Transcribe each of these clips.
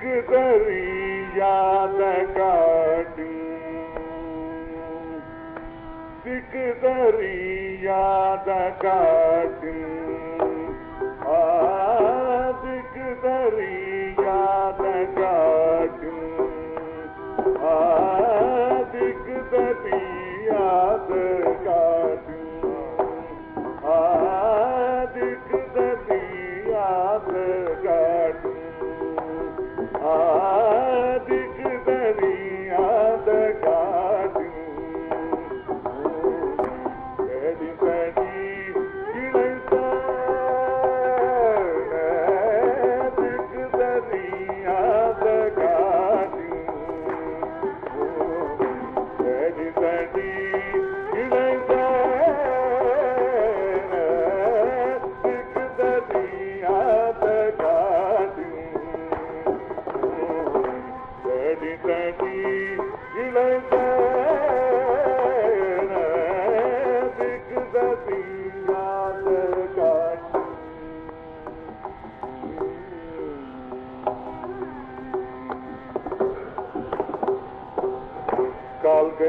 ख दरी याद कार सिख दरी याद कार्ड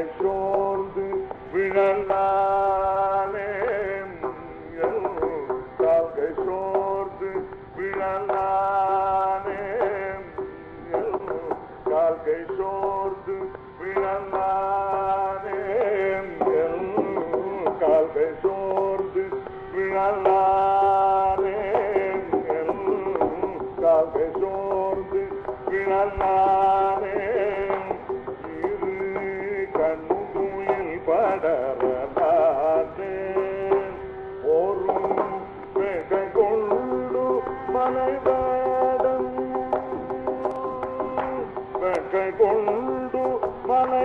பெற்றோர்ந்து விழலானே சோர்ந்து விழலானே கால்கை சோர்ந்து விழலானே கால்கை சோர்ந்து விழலானே கால்கை சோர்ந்து விழலானே மலை கொண்டு மலை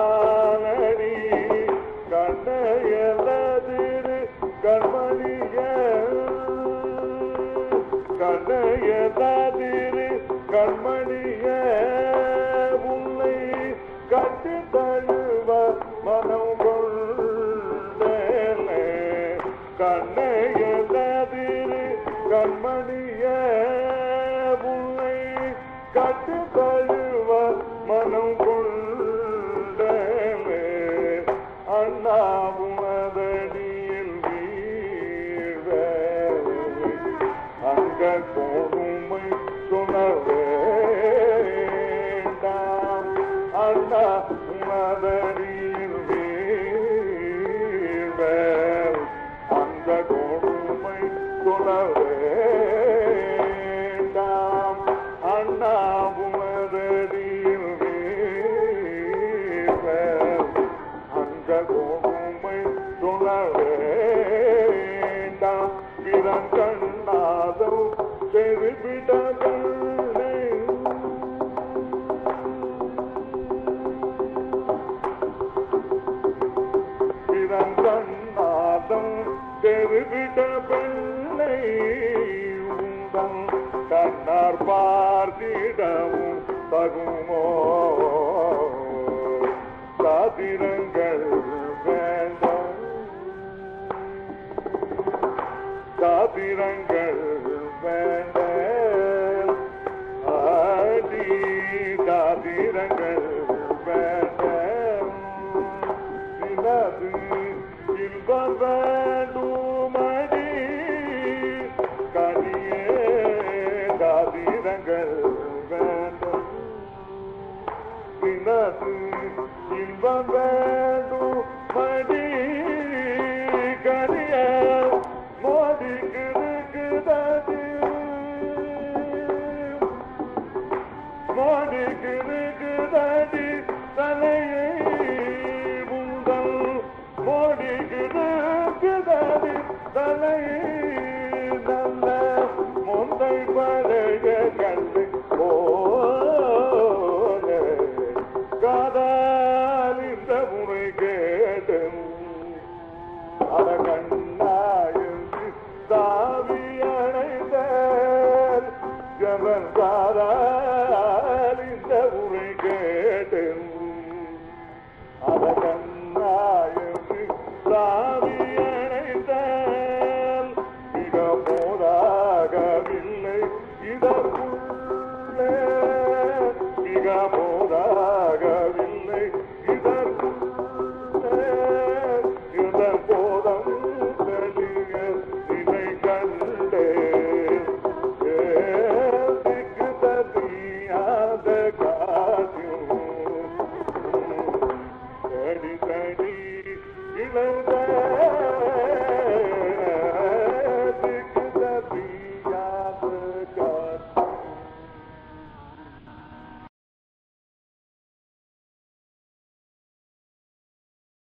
கண்மணிய உன்னை கட்டு தழுவ மனம் காத்திடவும் தகுமோ? சாதிரங்கள் வேண்டாம். சாதிரங்கள் வேண்டாம். இன்பம்